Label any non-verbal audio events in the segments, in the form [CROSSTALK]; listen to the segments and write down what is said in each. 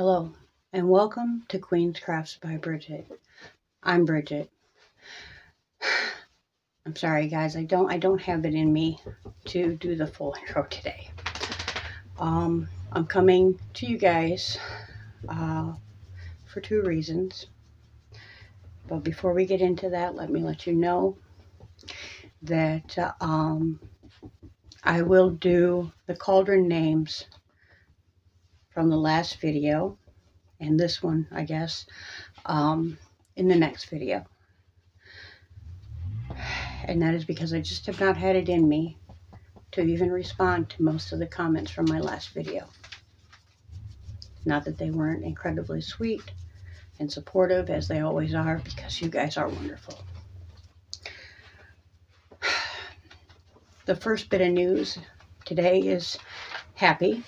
Hello, and welcome to Queen's Crafts by Bridget. I'm Bridget. [SIGHS] I'm sorry, guys. I don't. I don't have it in me to do the full intro today. Um, I'm coming to you guys uh, for two reasons. But before we get into that, let me let you know that uh, um, I will do the cauldron names from the last video and this one, I guess, um, in the next video. And that is because I just have not had it in me to even respond to most of the comments from my last video. Not that they weren't incredibly sweet and supportive as they always are because you guys are wonderful. [SIGHS] The first bit of news today is happy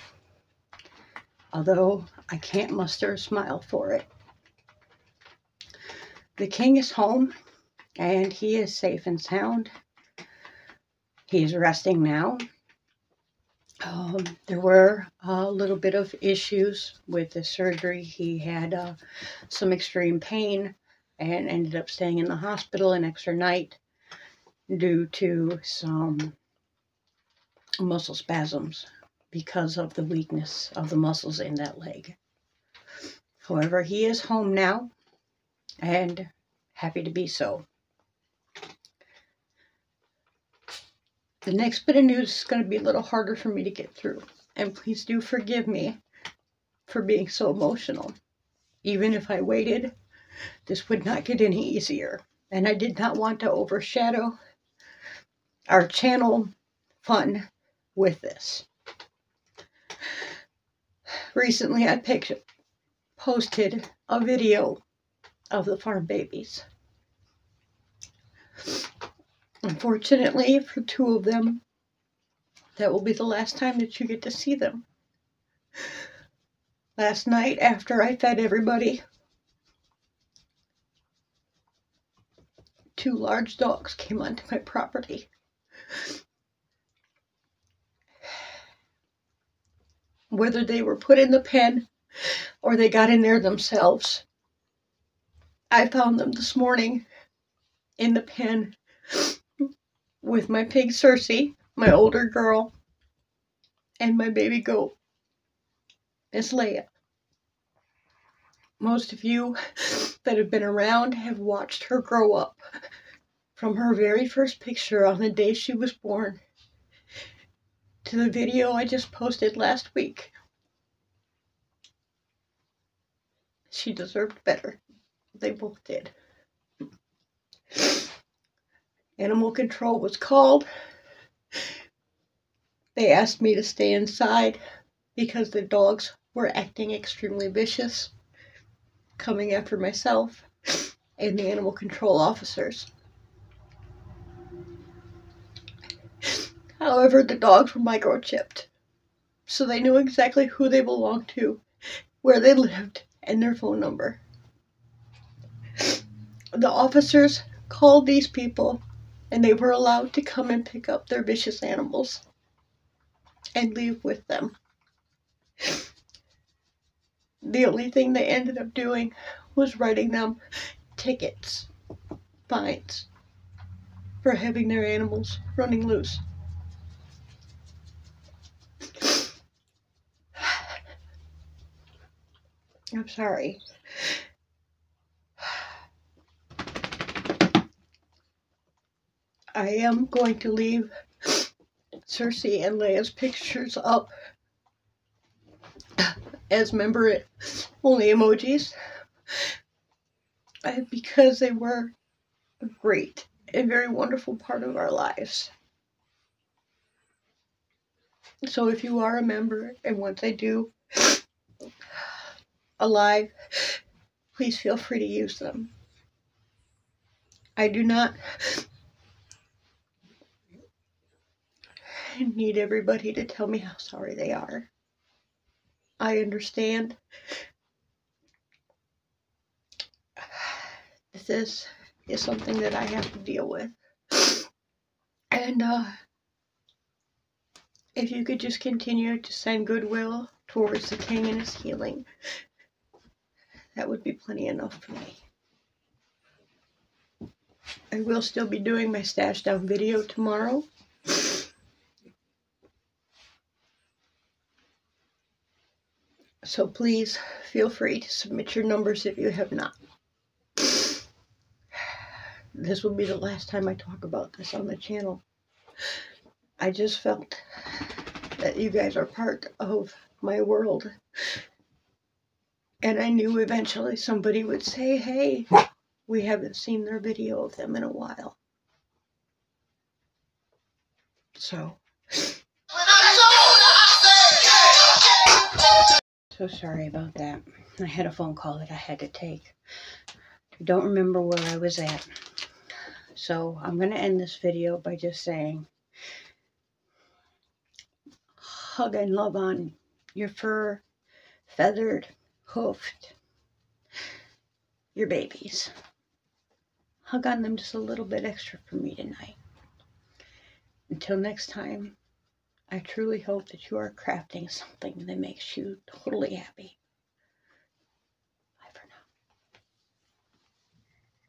although I can't muster a smile for it. The king is home and he is safe and sound. He's resting now. Um, there were a little bit of issues with the surgery. He had uh, some extreme pain and ended up staying in the hospital an extra night due to some muscle spasms because of the weakness of the muscles in that leg. However, he is home now and happy to be so. The next bit of news is going to be a little harder for me to get through. And please do forgive me for being so emotional. Even if I waited, this would not get any easier. And I did not want to overshadow our channel fun with this recently I picked, posted a video of the farm babies. Unfortunately, for two of them, that will be the last time that you get to see them. Last night, after I fed everybody, two large dogs came onto my property. Whether they were put in the pen or they got in there themselves. I found them this morning in the pen with my pig Cersei, my older girl, and my baby goat, Miss Leia. Most of you that have been around have watched her grow up from her very first picture on the day she was born to the video I just posted last week. She deserved better. They both did. Animal control was called. They asked me to stay inside because the dogs were acting extremely vicious, coming after myself and the animal control officers. However, the dogs were microchipped, so they knew exactly who they belonged to, where they lived, and their phone number. The officers called these people, and they were allowed to come and pick up their vicious animals and leave with them. The only thing they ended up doing was writing them tickets, fines, for having their animals running loose. I'm sorry. I am going to leave Cersei and Leia's pictures up as member only emojis uh, because they were a great and very wonderful part of our lives. So if you are a member and once I do alive, please feel free to use them. I do not need everybody to tell me how sorry they are. I understand. This is something that I have to deal with. And uh, if you could just continue to send goodwill towards the king and his healing, that would be plenty enough for me. I will still be doing my stash down video tomorrow. So please feel free to submit your numbers if you have not. This will be the last time I talk about this on the channel. I just felt that you guys are part of my world. And I knew eventually somebody would say, hey, we haven't seen their video of them in a while. So. So sorry about that. I had a phone call that I had to take. I don't remember where I was at. So I'm going to end this video by just saying hug and love on your fur, feathered, hoofed, your babies. Hug on them just a little bit extra for me tonight. Until next time, I truly hope that you are crafting something that makes you totally happy.